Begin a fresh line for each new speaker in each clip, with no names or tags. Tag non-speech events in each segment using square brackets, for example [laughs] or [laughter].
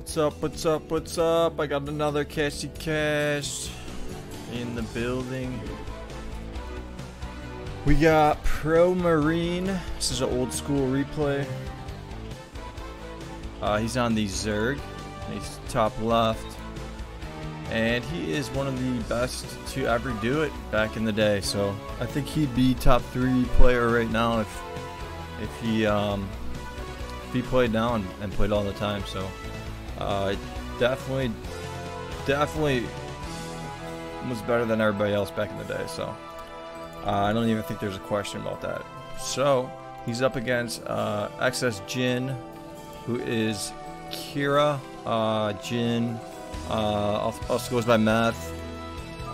What's up, what's up, what's up? I got another cashy cash in the building. We got Pro Marine. This is an old school replay. Uh, he's on the Zerg. He's top left. And he is one of the best to ever do it back in the day. So I think he'd be top three player right now if if he um, if he played now and, and played all the time. So uh, definitely, definitely was better than everybody else back in the day. So uh, I don't even think there's a question about that. So he's up against uh, Jin, who is Kira uh, Jin. Uh, also goes by Meth.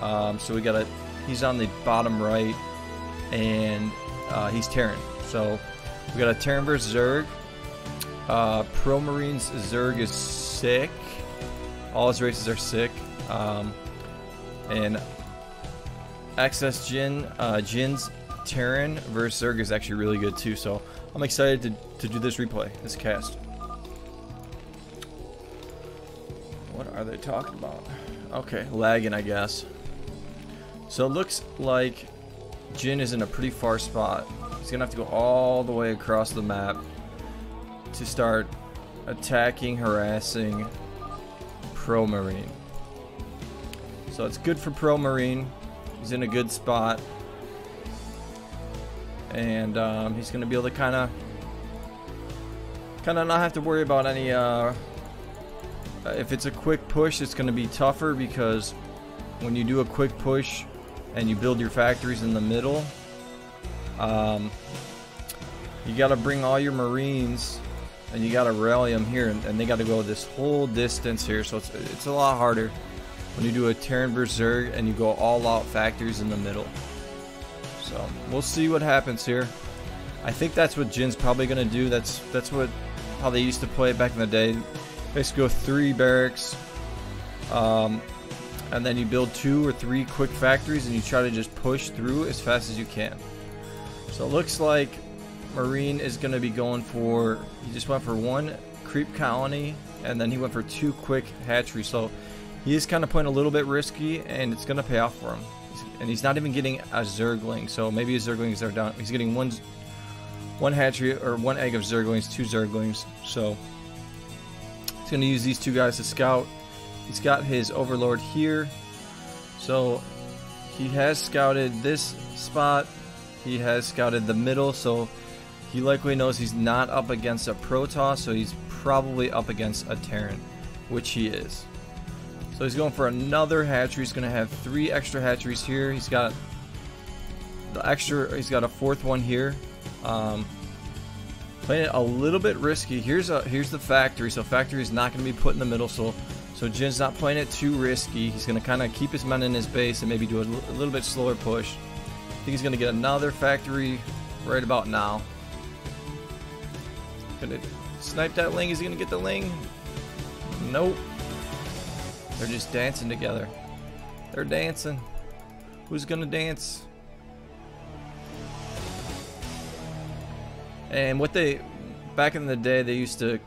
Um, so we got a. He's on the bottom right, and uh, he's Terran. So we got a Terran versus Zerg. Uh, Pro Marines Zerg is sick. All his races are sick. Um, and XS Jin, uh, Jin's Terran versus Zerg is actually really good too. So I'm excited to, to do this replay, this cast. What are they talking about? Okay, lagging, I guess. So it looks like Jin is in a pretty far spot. He's gonna have to go all the way across the map to start attacking, harassing Pro Marine. So it's good for Pro Marine. He's in a good spot. And um, he's going to be able to kind of kind of not have to worry about any uh, if it's a quick push it's going to be tougher because when you do a quick push and you build your factories in the middle um, you got to bring all your marines and you got to rally them here, and, and they got to go this whole distance here, so it's, it's a lot harder when you do a Terran Berserk and you go all out factories in the middle. So we'll see what happens here. I think that's what Jin's probably gonna do. That's that's what how they used to play it back in the day. Basically, go three barracks, um, and then you build two or three quick factories, and you try to just push through as fast as you can. So it looks like Marine is going to be going for, he just went for one creep colony, and then he went for two quick hatcheries. So he is kind of playing a little bit risky, and it's going to pay off for him. And he's not even getting a Zergling, so maybe his Zerglings are down. He's getting one, one hatchery, or one egg of Zerglings, two Zerglings. So he's going to use these two guys to scout. He's got his Overlord here. So he has scouted this spot. He has scouted the middle, so he likely knows he's not up against a Protoss, so he's probably up against a Terran, which he is. So he's going for another hatchery. He's going to have three extra hatcheries here. He's got the extra. He's got a fourth one here. Um, playing it a little bit risky. Here's a here's the factory. So factory is not going to be put in the middle. So so Jin's not playing it too risky. He's going to kind of keep his men in his base and maybe do a, a little bit slower push. I think he's going to get another factory right about now. Gonna snipe that ling. Is he gonna get the ling? Nope. They're just dancing together. They're dancing. Who's gonna dance? And what they, back in the day, they used to,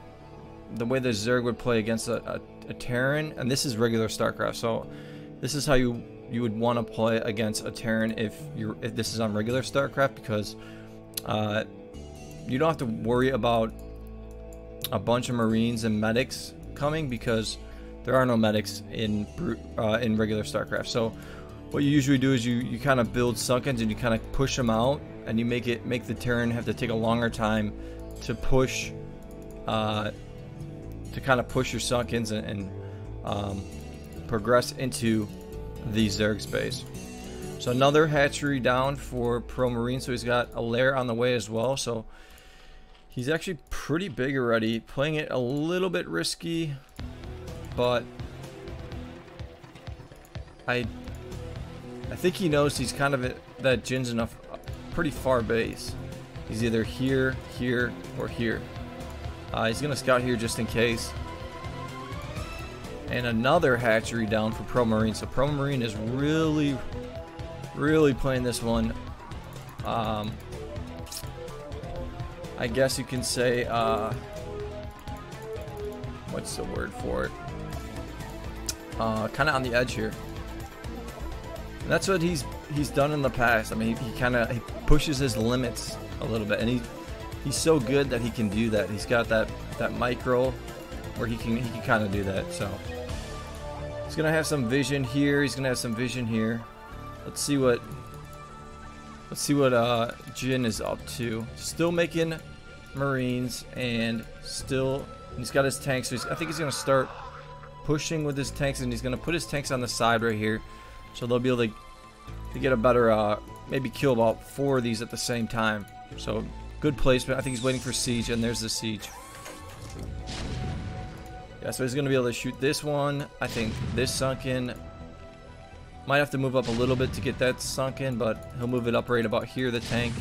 the way the Zerg would play against a, a, a Terran, and this is regular StarCraft, so this is how you you would want to play against a Terran if you if this is on regular StarCraft because uh, you don't have to worry about a bunch of Marines and medics coming because there are no medics in uh, in regular StarCraft. So what you usually do is you, you kind of build Sunkens and you kind of push them out and you make it make the Terran have to take a longer time to push uh, to kind of push your Sunkens and, and um, progress into the Zerg space. So another hatchery down for Pro Marine. So he's got a lair on the way as well. So he's actually pretty big already. Playing it a little bit risky, but I I think he knows he's kind of that Jin's enough pretty far base. He's either here, here, or here. Uh, he's gonna scout here just in case. And another hatchery down for Pro Marine. So Pro Marine is really, really playing this one. Um, I guess you can say, uh, what's the word for it? Uh, kind of on the edge here. And that's what he's he's done in the past. I mean, he, he kind of he pushes his limits a little bit, and he he's so good that he can do that. He's got that that micro where he can he can kind of do that. So he's gonna have some vision here. He's gonna have some vision here. Let's see what let's see what uh, Jin is up to. Still making Marines and still he's got his tanks. So I think he's gonna start pushing with his tanks, and he's gonna put his tanks on the side right here, so they'll be able to to get a better uh, maybe kill about four of these at the same time. So good placement. I think he's waiting for siege, and there's the siege. Yeah, so he's going to be able to shoot this one. I think this sunken. Might have to move up a little bit to get that sunken, but he'll move it up right about here, the tank,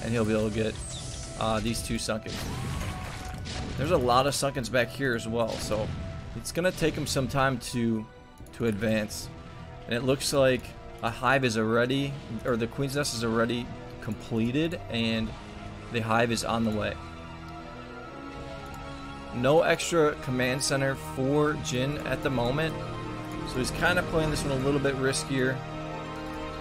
and he'll be able to get uh, these two sunken. There's a lot of sunkens back here as well, so it's going to take him some time to to advance. And it looks like a hive is already, or the queen's nest is already completed, and the hive is on the way. No extra command center for Jin at the moment. So he's kind of playing this one a little bit riskier.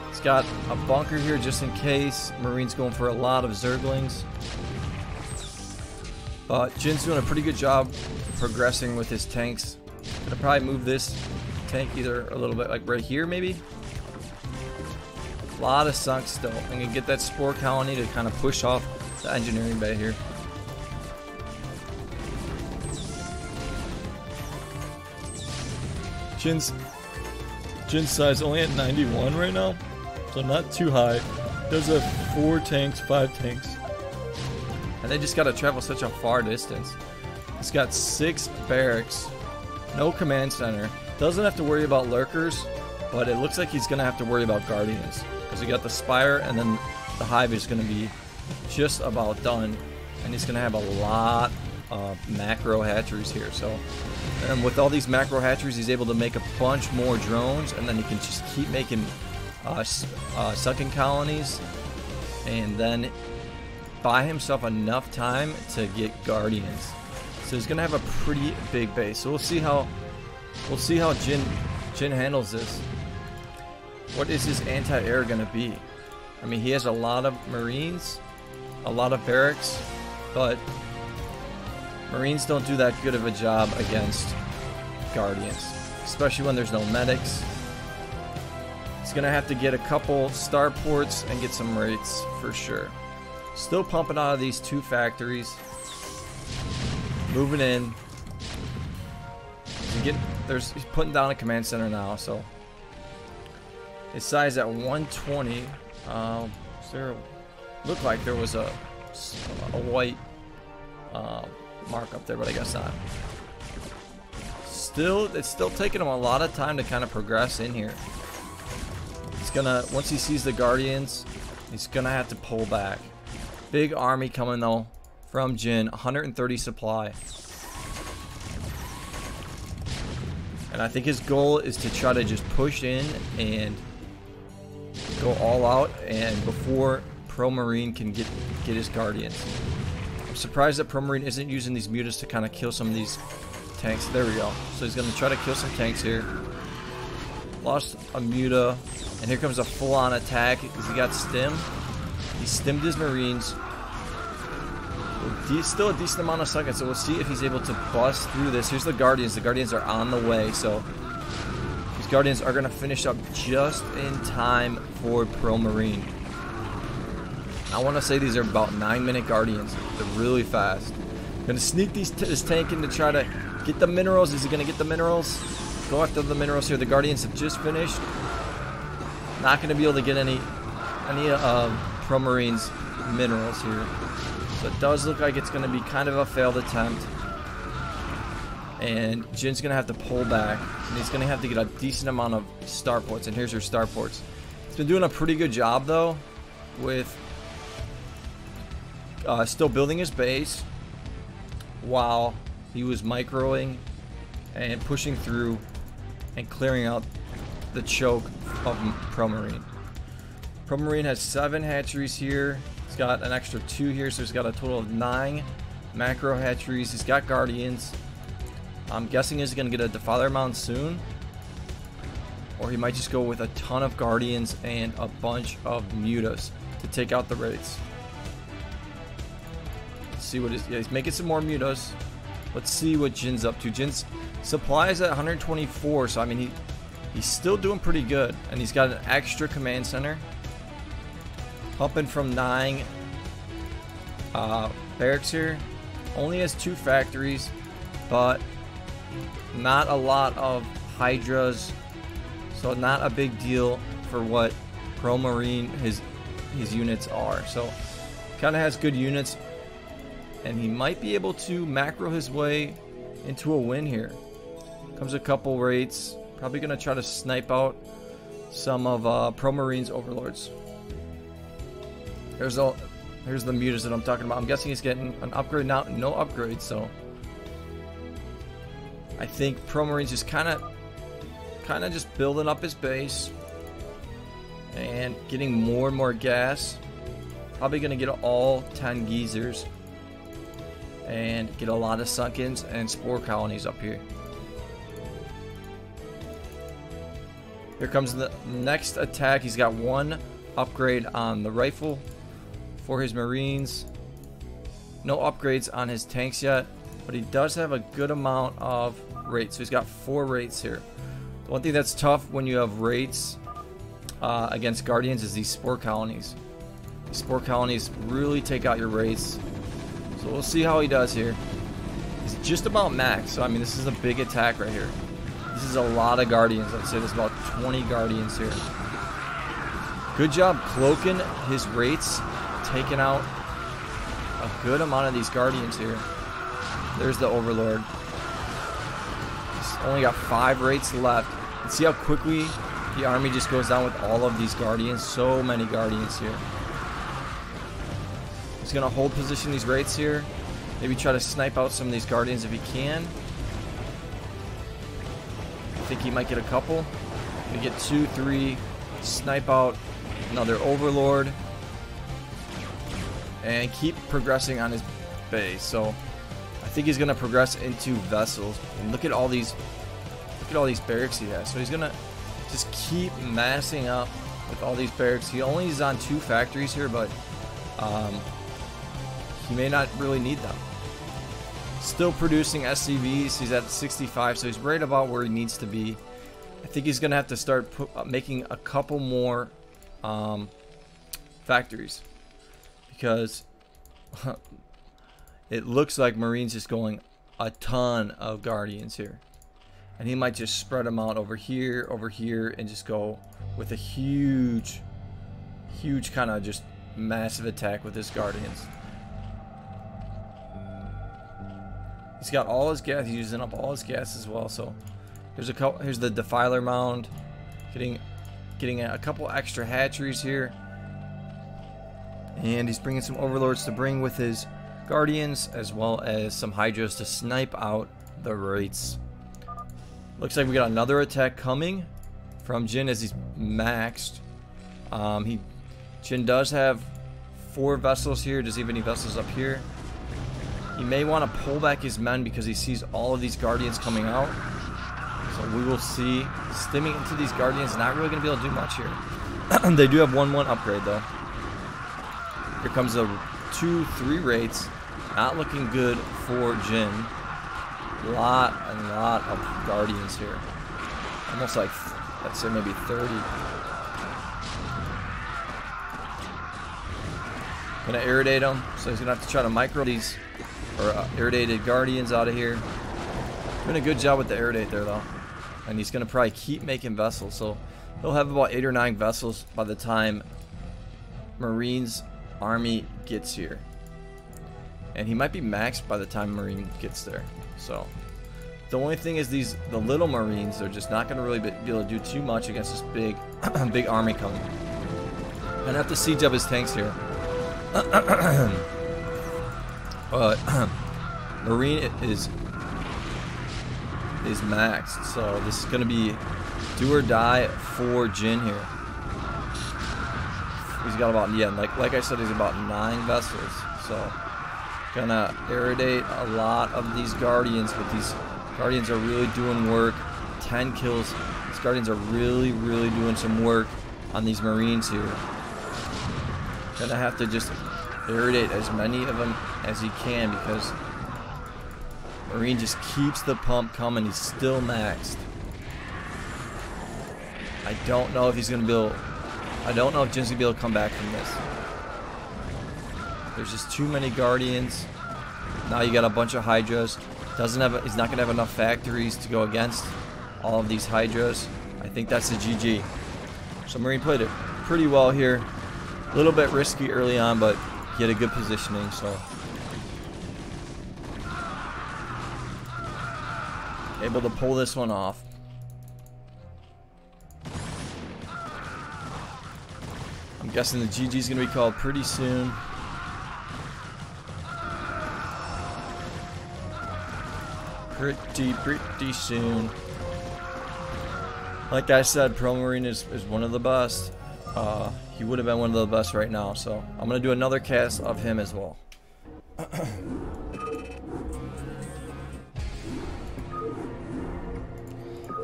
He's got a bunker here just in case. Marine's going for a lot of Zerglings. But Jin's doing a pretty good job progressing with his tanks. Gonna probably move this tank either a little bit like right here maybe. A lot of sunk still. I'm gonna get that spore colony to kind of push off the engineering bay here. Jin's Jin's size only at 91 right now, so not too high. Does have four tanks, five tanks, and they just got to travel such a far distance. He's got six barracks, no command center. Doesn't have to worry about lurkers, but it looks like he's gonna have to worry about guardians because he got the spire, and then the hive is gonna be just about done, and he's gonna have a lot of macro hatcheries here. So and with all these macro hatcheries, he's able to make a bunch more drones, and then he can just keep making uh, uh, sunken colonies, and then buy himself enough time to get guardians. So he's gonna have a pretty big base. So we'll see how we'll see how Jin Jin handles this. What is his anti-air gonna be? I mean, he has a lot of marines, a lot of barracks, but Marines don't do that good of a job against Guardians, especially when there's no medics. He's going to have to get a couple starports and get some Wraiths for sure. Still pumping out of these two factories. Moving in. Get, there's, he's putting down a command center now, so. His size at 120. Uh, there looked like there was a, a white uh, mark up there, but I guess not. Still, it's still taking him a lot of time to kind of progress in here. He's gonna, once he sees the Guardians, he's gonna have to pull back. Big army coming though from Jin, 130 supply. And I think his goal is to try to just push in and go all out and before Pro Marine can get get his Guardians. I'm surprised that Promarine isn't using these mutas to kind of kill some of these tanks. There we go. So he's going to try to kill some tanks here. Lost a muta. And here comes a full-on attack because he got stim. He stimmed his marines. Still a decent amount of seconds, so we'll see if he's able to bust through this. Here's the Guardians. The Guardians are on the way, so these Guardians are going to finish up just in time for Pro Marine. I want to say these are about 9 minute Guardians. They're really fast. Gonna sneak these this tank in to try to get the minerals. Is he gonna get the minerals? Go after the minerals here. The Guardians have just finished. Not gonna be able to get any any uh, Pro Marines minerals here. So it does look like it's gonna be kind of a failed attempt. And Jin's gonna have to pull back. And he's gonna have to get a decent amount of starports. And here's your starports. He's been doing a pretty good job though with uh, still building his base while he was microing and pushing through and clearing out the choke of Promarine. Promarine has seven hatcheries here. He's got an extra two here, so he's got a total of nine macro hatcheries. He's got guardians. I'm guessing he's going to get a Defiler Mound soon. Or he might just go with a ton of Guardians and a bunch of Mutas to take out the Wraiths. See what he's, yeah, he's making some more Mutas. Let's see what Jin's up to. Jin's supply is at 124, so I mean, he he's still doing pretty good. And he's got an extra command center. Pumping from 9 uh, barracks here. Only has two factories, but not a lot of Hydras. So not a big deal for what Pro Marine his his units are. So kind of has good units, and he might be able to macro his way into a win here. Comes a couple Wraiths. Probably gonna try to snipe out some of uh, Pro Marine's overlords. There's all. Here's the mutas that I'm talking about. I'm guessing he's getting an upgrade now. No upgrade, so I think Pro Marine's just kind of, kind of just building up his base and getting more and more gas. Probably gonna get all 10 geysers and get a lot of sunkens and spore colonies up here. Here comes the next attack. He's got one upgrade on the rifle for his marines. No upgrades on his tanks yet, but he does have a good amount of Wraiths. So he's got four Wraiths here. The one thing that's tough when you have Wraiths uh, against guardians is these spore colonies. These spore colonies really take out your Wraiths. So we'll see how he does here. He's just about max. So I mean, this is a big attack right here. This is a lot of guardians. I'd say there's about 20 guardians here. Good job cloaking his Wraiths, taking out a good amount of these guardians here. There's the overlord. He's only got five Wraiths left. And see how quickly the army just goes down with all of these guardians. So many guardians here. He's gonna hold position these Wraiths here. Maybe try to snipe out some of these guardians if he can. I think he might get a couple. We get two, three, snipe out another overlord, and keep progressing on his base. So I think he's gonna progress into vessels. And look at all these, look at all these barracks he has. So he's gonna just keep massing up with all these barracks. He only is on two factories here, but um, he may not really need them. Still producing SCVs. He's at 65, so he's right about where he needs to be. I think he's gonna have to start put, uh, making a couple more um, factories because [laughs] it looks like Marine's just going a ton of Guardians here. And he might just spread them out over here, over here, and just go with a huge, huge kind of just massive attack with his Guardians. He's got all his gas. He's using up all his gas as well. So here's a couple. Here's the Defiler Mound. Getting, getting a couple extra hatcheries here. And he's bringing some Overlords to bring with his Guardians, as well as some hydras to snipe out the Wraiths. Looks like we got another attack coming from Jin as he's maxed. Um, he Jin does have four vessels here. Does he have any vessels up here? He may want to pull back his men because he sees all of these Guardians coming out. So we will see. Stimming into these Guardians, not really going to be able to do much here. [clears throat] they do have 1-1 upgrade though. Here comes the 2-3 Wraiths. Not looking good for Jin. Lot and lot of Guardians here. Almost like, let's say maybe 30. Gonna irradiate him, so he's gonna have to try to micro these or uh, irradiated guardians out of here. Doing a good job with the irradiate there though, and he's gonna probably keep making vessels. So he'll have about eight or nine vessels by the time Marines army gets here, and he might be maxed by the time Marine gets there. So the only thing is these the little Marines are just not gonna really be able to do too much against this big [clears throat] big army coming. Gonna have to siege up his tanks here. [clears throat] but [clears throat] Marine is is maxed, so this is gonna be do or die for Jin here. He's got about yeah, like like I said, he's about nine vessels, so gonna irradiate a lot of these guardians but these Guardians are really doing work. 10 kills. These Guardians are really, really doing some work on these Marines here. Gonna have to just irradiate as many of them as he can because Marine just keeps the pump coming. He's still maxed. I don't know if he's gonna be able. I don't know if Jin's gonna be able to come back from this. There's just too many guardians. Now you got a bunch of hydras. Doesn't have. A, he's not gonna have enough factories to go against all of these hydras. I think that's a GG. So Marine played it pretty well here. A little bit risky early on, but he had a good positioning. So able to pull this one off. I'm guessing the GG is going to be called pretty soon. Pretty, pretty soon. Like I said, Pro Marine is, is one of the best. Uh, he would have been one of the best right now, so I'm going to do another cast of him as well. [clears throat]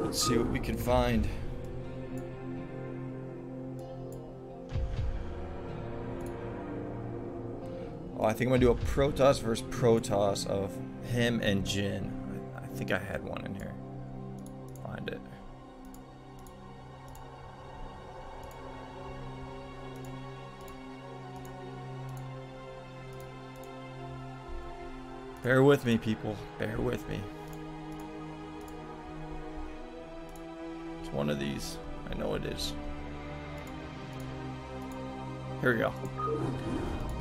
Let's see what we can find. Oh, I think I'm gonna do a Protoss versus Protoss of him and Jin. I think I had one in here. Bear with me, people. Bear with me. It's one of these. I know it is. Here we go.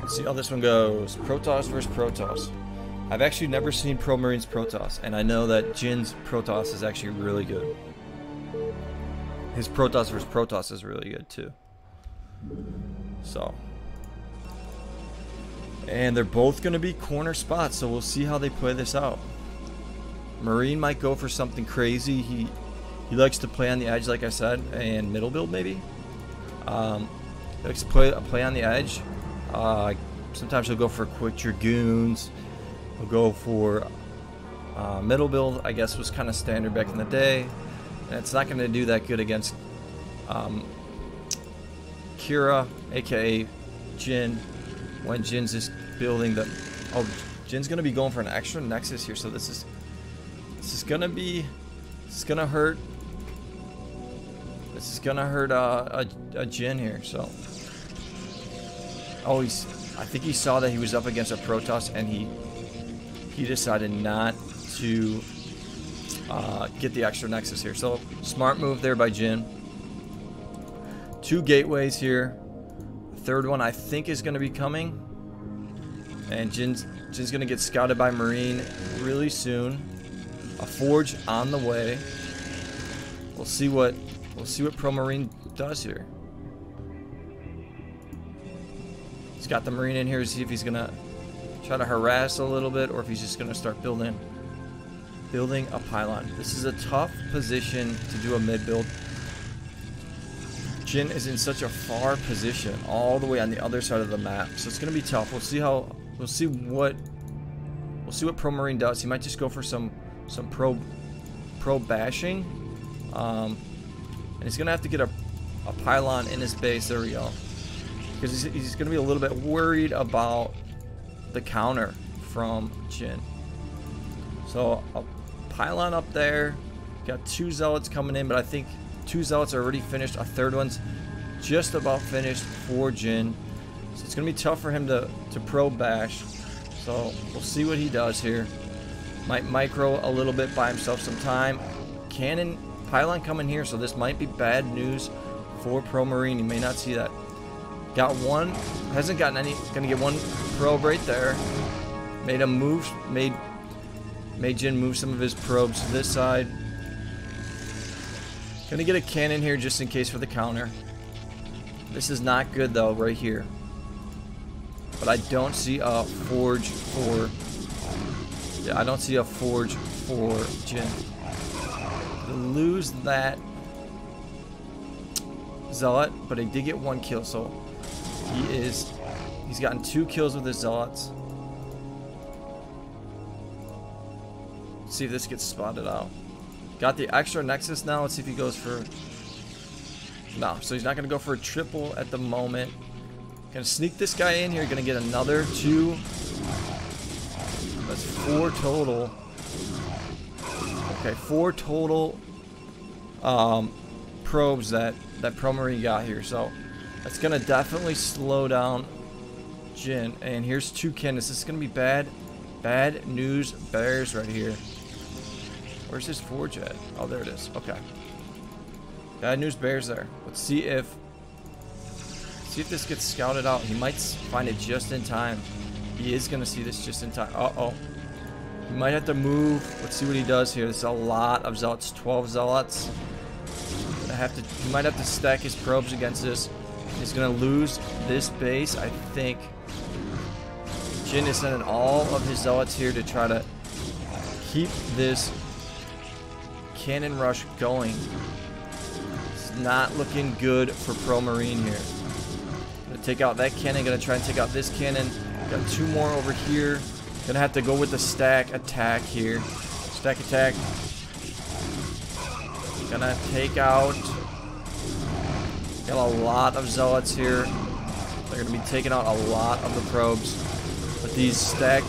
Let's see how this one goes. Protoss versus Protoss. I've actually never seen Pro Marines Protoss, and I know that Jin's Protoss is actually really good. His Protoss versus Protoss is really good too. So. And they're both going to be corner spots, so we'll see how they play this out. Marine might go for something crazy. He he likes to play on the edge, like I said, and middle build maybe. Um, he likes to play, play on the edge. Uh, sometimes he'll go for quick dragoons. He'll go for uh, middle build. I guess was kind of standard back in the day, and it's not going to do that good against um, Kira, aka Jin, when Jin's just building the. Oh, Jin's to be going for an extra Nexus here, so this is this is to be this is to hurt this is gonna hurt uh, a, a Jin here, so. Oh, he's. I think he saw that he was up against a Protoss, and he he decided not to uh, get the extra Nexus here. So smart move there by Jin. Two gateways here. Third one I think is going to be coming. And Jin's, Jin's going to get scouted by Marine really soon. A forge on the way. We'll see what We'll see what Pro Marine does here. He's got the Marine in here to see if he's gonna try to harass a little bit or if he's just gonna start building building a pylon. This is a tough position to do a mid build. Jin is in such a far position, all the way on the other side of the map. So it's gonna be tough. We'll see how we'll see what we'll see what Pro Marine does. He might just go for some some pro pro bashing. Um, and he's going to have to get a, a pylon in his base. There we go. Because he's, he's going to be a little bit worried about the counter from Jin. So a pylon up there. Got two zealots coming in, but I think two zealots are already finished. A third one's just about finished for Jin. So it's going to be tough for him to, to pro bash. So we'll see what he does here. Might micro a little bit by himself some time. Cannon pylon coming here, so this might be bad news for Pro Marine. You may not see that. Got one, hasn't gotten any, gonna get one probe right there. Made a move, made, made Jin move some of his probes to this side. Gonna get a cannon here just in case for the counter. This is not good though, right here. But I don't see a forge for, yeah, I don't see a forge for Jin lose that Zealot, but he did get one kill, so he is... He's gotten two kills with his Zealots. see if this gets spotted out. Got the extra Nexus now. Let's see if he goes for... No, so he's not going to go for a triple at the moment. Gonna sneak this guy in here. Gonna get another two. That's four total. Okay, four total um, probes that that Promarine got here. So that's gonna definitely slow down Jin. And here's two cannons. This is gonna be bad, bad news bears right here. Where's his forge at? Oh, there it is. Okay. Bad news bears there. Let's see if See if this gets scouted out. He might find it just in time. He is going to see this just in time. Uh-oh. He might have to move. Let's see what he does here. There's a lot of zealots. 12 zealots. Gonna have to. He might have to stack his probes against this. He's going to lose this base, I think. Jin is sending all of his zealots here to try to keep this cannon rush going. It's not looking good for Pro Marine here. Gonna take out that cannon. Gonna try and take out this cannon. Got two more over here. Gonna have to go with the stack attack here. Stack attack. Gonna take out. Got a lot of zealots here. They're gonna be taking out a lot of the probes. But these stacked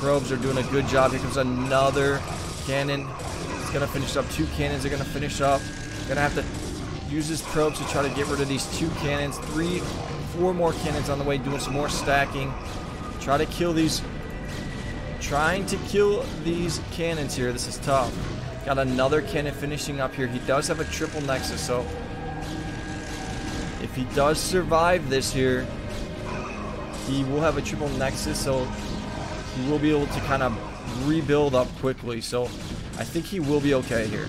probes are doing a good job. Here comes another cannon. It's gonna finish up. Two cannons are gonna finish up. Gonna have to use his probes to try to get rid of these two cannons. Three four more cannons on the way, doing some more stacking. Try to kill these. Trying to kill these cannons here. This is tough. Got another cannon finishing up here. He does have a triple nexus, so if he does survive this here, he will have a triple nexus, so he will be able to kind of rebuild up quickly. So I think he will be okay here.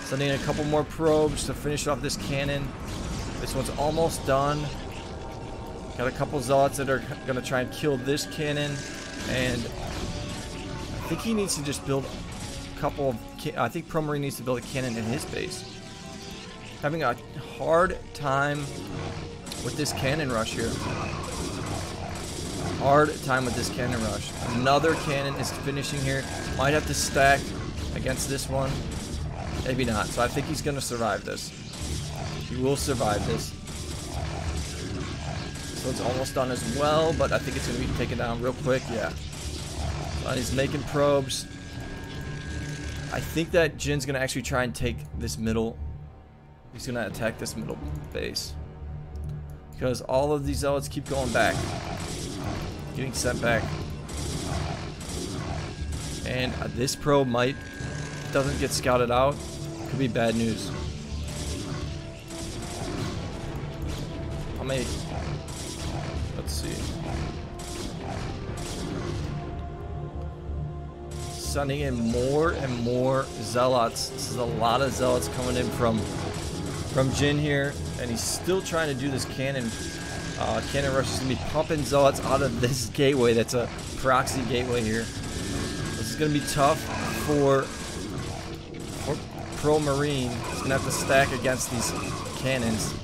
Sending a couple more probes to finish off this cannon. This one's almost done. Got a couple zealots that are going to try and kill this cannon. And I think he needs to just build a couple of... I think Promarine needs to build a cannon in his base. Having a hard time with this cannon rush here. Hard time with this cannon rush. Another cannon is finishing here. Might have to stack against this one. Maybe not. So I think he's going to survive this. He will survive this. So it's almost done as well, but I think it's going to be taken down real quick. Yeah. Uh, he's making probes. I think that Jin's going to actually try and take this middle. He's going to attack this middle base. Because all of these zealots keep going back. Getting sent back. And uh, this probe might, doesn't get scouted out, could be bad news. How many Let's see. Sending in more and more zealots. This is a lot of zealots coming in from from Jin here, and he's still trying to do this cannon. Uh, cannon rush is gonna be pumping zealots out of this [laughs] gateway. That's a proxy gateway here. This is gonna be tough for, for Pro Marine. He's gonna have to stack against these cannons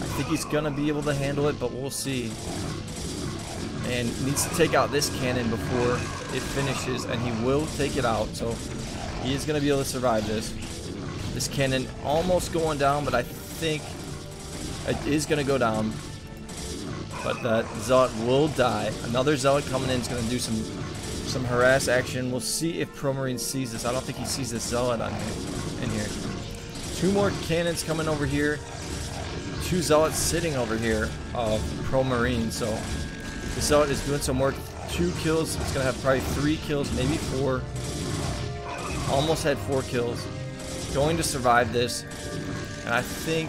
I think he's going to be able to handle it, but we'll see. And needs to take out this cannon before it finishes, and he will take it out. So he is going to be able to survive this. This cannon almost going down, but I think it is going to go down. But that Zealot will die. Another Zealot coming in is going to do some some harass action. We'll see if Promarine sees this. I don't think he sees this Zealot on here, in here. Two more cannons coming over here two zealots sitting over here of Pro Marine. So the zealot is doing some work. Two kills. It's gonna have probably three kills, maybe four. Almost had four kills. Going to survive this, and I think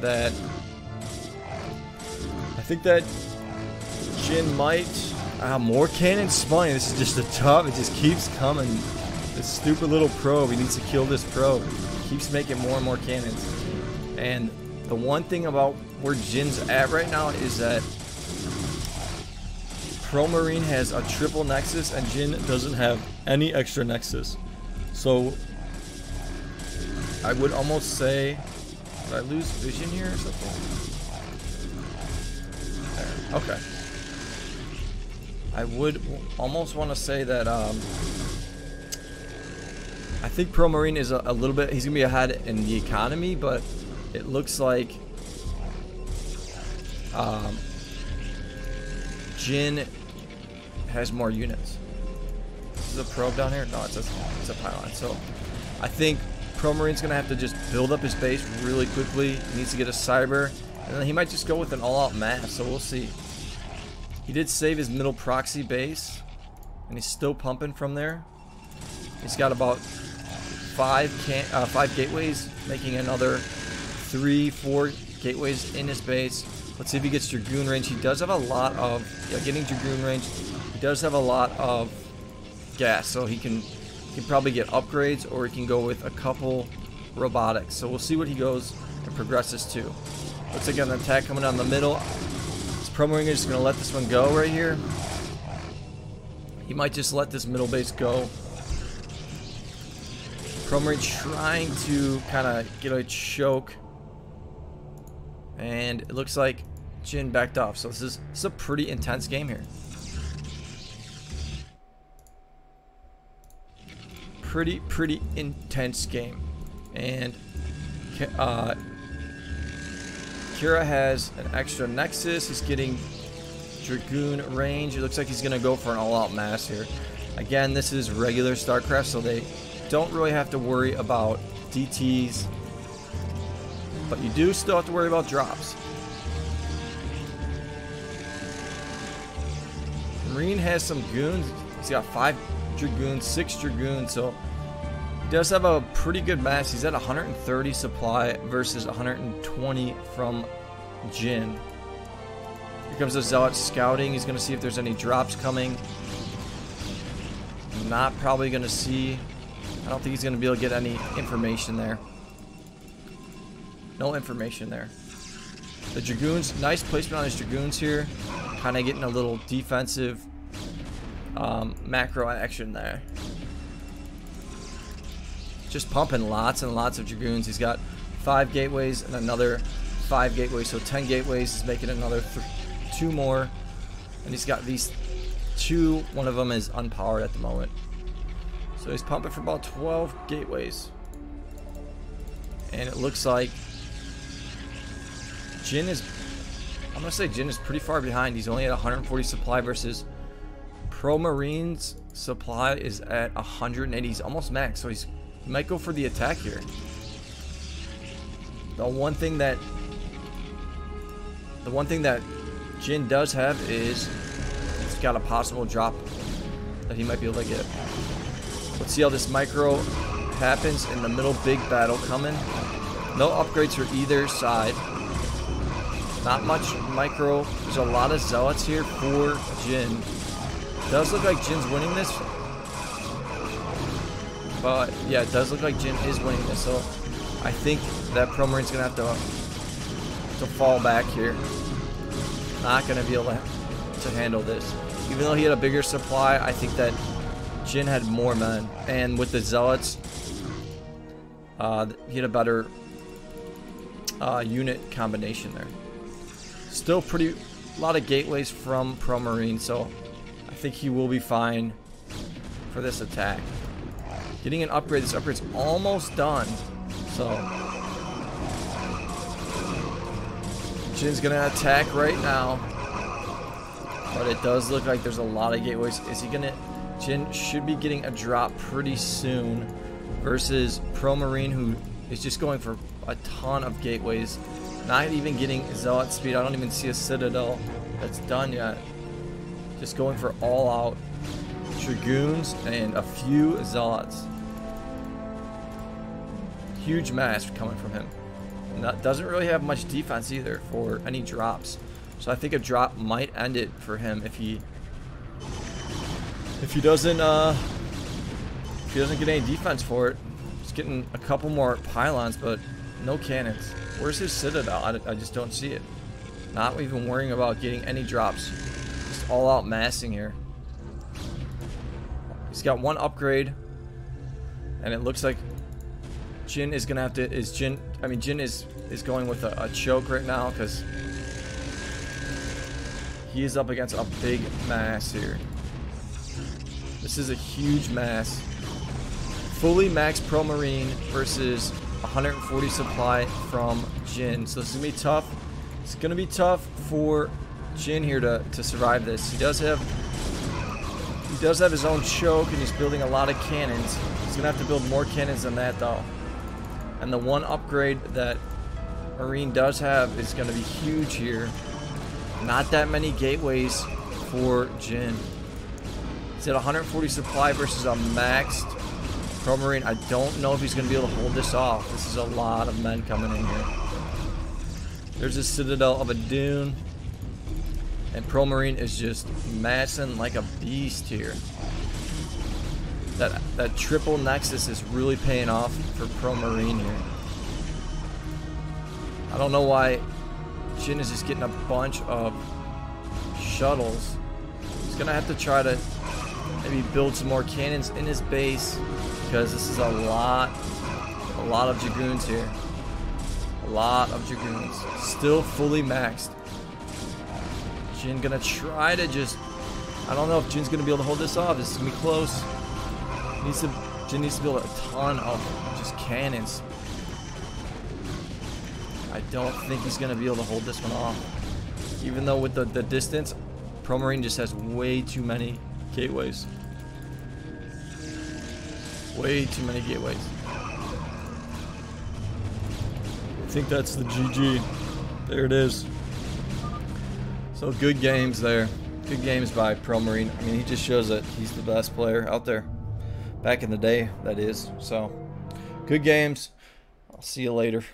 that think that Jin might. Uh, more cannon spawning. This is just a tough. It just keeps coming. This stupid little probe. He needs to kill this probe. Keeps making more and more cannons. And the one thing about where Jin's at right now is that Pro Marine has a triple Nexus and Jin doesn't have any extra Nexus. So I would almost say, did I lose vision here or something? Okay. I would almost want to say that um, I think Pro Marine is a, a little bit, he's going to be ahead in the economy, but it looks like um, Jin has more units. Is a probe down here? No, it's a, it's a pylon. So I think Pro Marine's going to have to just build up his base really quickly. He needs to get a cyber. And he might just go with an all-out mass, so we'll see. He did save his middle proxy base. And he's still pumping from there. He's got about five can uh, five gateways, making another three, four gateways in his base. Let's see if he gets Dragoon range. He does have a lot of, yeah, getting Dragoon range. He does have a lot of gas, so he can, he can probably get upgrades or he can go with a couple robotics. So we'll see what he goes and progresses to. Looks like an attack coming down the middle. This Pro Marine is going to let this one go right here. He might just let this middle base go. Pro Marine trying to kind of get a choke and it looks like Jin backed off. So this is, this is a pretty intense game here. Pretty, pretty intense game. And uh, Kira has an extra Nexus. He's getting Dragoon range. It looks like he's going to go for an all-out mass here. Again, this is regular StarCraft, so they don't really have to worry about DTs but you do still have to worry about drops. Marine has some goons. He's got five Dragoons, six Dragoons, so he does have a pretty good mass. He's at 130 supply versus 120 from Jin. Here comes the Zealot scouting. He's going to see if there's any drops coming. Not probably going to see. I don't think he's going to be able to get any information there. No information there. The Dragoons, nice placement on his Dragoons here. Kind of getting a little defensive um, macro action there. Just pumping lots and lots of Dragoons. He's got five gateways and another five gateways. So 10 gateways. He's making another two more. And he's got these two. One of them is unpowered at the moment. So he's pumping for about 12 gateways. And it looks like Jin is, I'm going to say Jin is pretty far behind. He's only at 140 supply versus Pro Marine's supply is at 180. He's almost max, so he's, might go for the attack here. The one thing that, the one thing that Jin does have is he's got a possible drop that he might be able to get. Let's see how this micro happens in the middle big battle coming. No upgrades for either side. Not much micro. There's a lot of zealots here for Jin. Does look like Jin's winning this. But yeah, it does look like Jin is winning this. So I think that Pro Marine's gonna have to to fall back here. Not gonna be able to, handle this. Even though he had a bigger supply, I think that Jin had more men. And with the zealots, uh, he had a better uh, unit combination there. Still pretty, a lot of gateways from Pro Marine, so I think he will be fine for this attack. Getting an upgrade, this upgrade's almost done, so. Jin's gonna attack right now. But it does look like there's a lot of gateways. Is he gonna, Jin should be getting a drop pretty soon versus Pro Marine who is just going for a ton of gateways. Not even getting Zealot speed. I don't even see a Citadel that's done yet. Just going for all out Dragoons and a few Zealots. Huge mass coming from him. And that doesn't really have much defense either for any drops. So I think a drop might end it for him if he if he doesn't uh if he doesn't get any defense for it. He's getting a couple more pylons, but no cannons. Where's his Citadel? I, I just don't see it. Not even worrying about getting any drops. Just all out massing here. He's got one upgrade. And it looks like Jin is gonna have to is Jin I mean Jin is is going with a, a choke right now because he is up against a big mass here. This is a huge mass. fully max Pro Marine versus 140 supply from Jin. So this is to be tough. It's going to be tough for Jin here to, to survive this. He does have he does have his own choke and he's building a lot of cannons. He's going to have to build more cannons than that though. And the one upgrade that Marine does have is going to be huge here. Not that many gateways for Jin. He's at 140 supply versus a maxed Pro Marine. I don't know if he's going to be able to hold this off. This is a lot of men coming in here. There's a Citadel of Adun. And Pro Marine is just massing like a beast here. That, that triple Nexus is really paying off for Pro Marine here. I don't know why Jin is just getting a bunch of shuttles. He's to have to try to maybe build some more cannons in his base because this is a lot, a lot of Dragoons here. A lot of Dragoons. Still fully maxed. Jin gonna try to just... I don't know if Jin's gonna be able to hold this off. This is gonna be close. Needs to, Jin needs to build a ton of just cannons. I don't think he's gonna be able to hold this one off. Even though with the, the distance, Pro Marine just has way too many gateways. Way too many gateways. I think that's the GG. There it is. So good games there. Good games by Pro Marine. I mean, he just shows that he's the best player out there. Back in the day, that is. So, good games. I'll see you later.